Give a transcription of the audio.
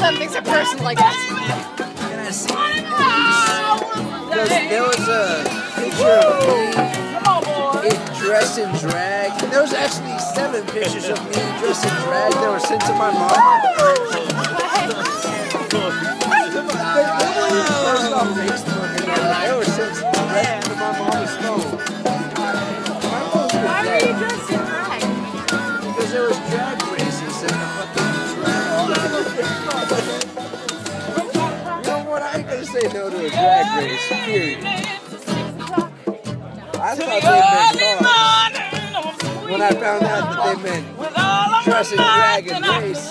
them makes it personal, I guess. Can I see there was a picture of me in dressed in drag. There was actually seven pictures of me in drag that were sent to my mom. First on Facebook, and then they were sent right to my mom's phone. My phone was Why were you dressed in drag? because there was say no to a drag race. Period. I thought they meant cars. When I found out that they meant dress in drag and race,